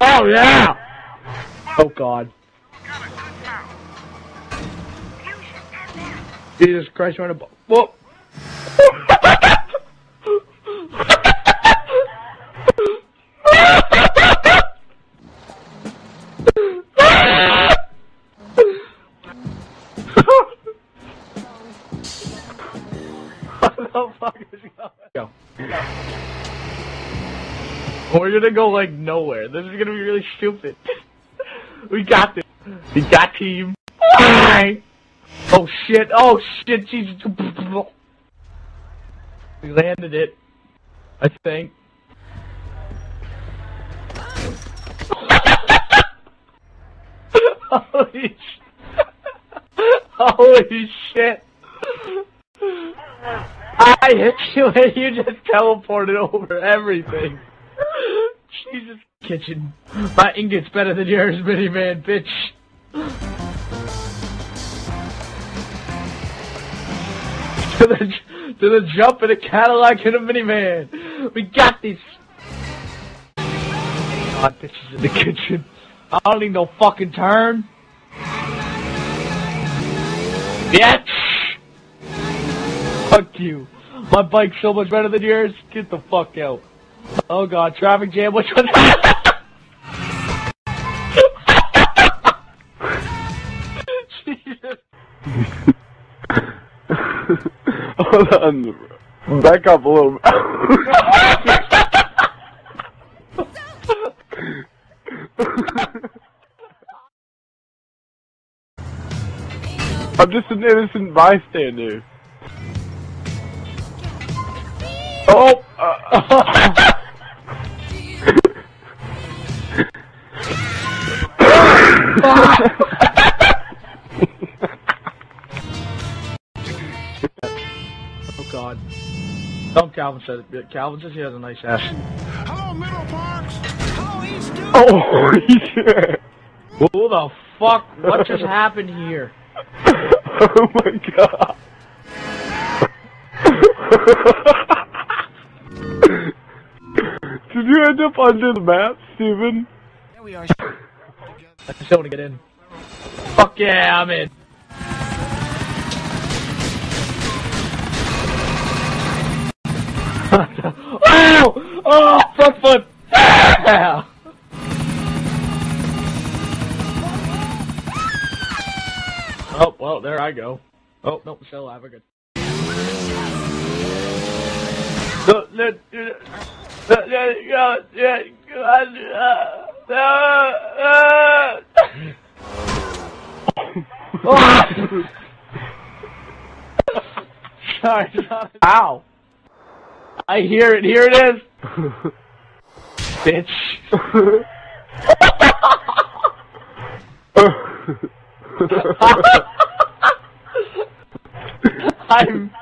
Oh yeah! Oh god. Jesus Christ, we're in a Whoa! what the fuck is going Go. We're gonna go like nowhere. This is gonna be really stupid. we got this. We got team. Oh shit, oh shit, Jesus. We landed it. I think. Holy shit. Holy shit. I hit you and you just teleported over everything. Jesus. Kitchen. My ingot's better than yours, miniman, bitch. to the to the jump in a Cadillac and a minivan. We got this. God, bitches in the kitchen. I don't need no fucking turn. Bitch! Fuck you. My bike's so much better than yours. Get the fuck out. Oh god, traffic jam. Which one? Hold on. Back up a little. I'm just an innocent bystander. Oh! Uh, Oh god. Oh, Calvin said it. Calvin says he has a nice ass. Hello, Middle Parks. Hello, East Duke. oh, shit. Who the fuck? What just happened here? Oh my god. Did you end up under the map, Steven? There we are. I just want to get in. Fuck yeah, I'm in. oh! Oh! Front foot! Yeah! Oh, well, there I go. Oh, no, still have we're good. The- the- the- the- the- uh, uh, uh, Sorry, sorry. Ow! I hear it, here it is! Bitch. I'm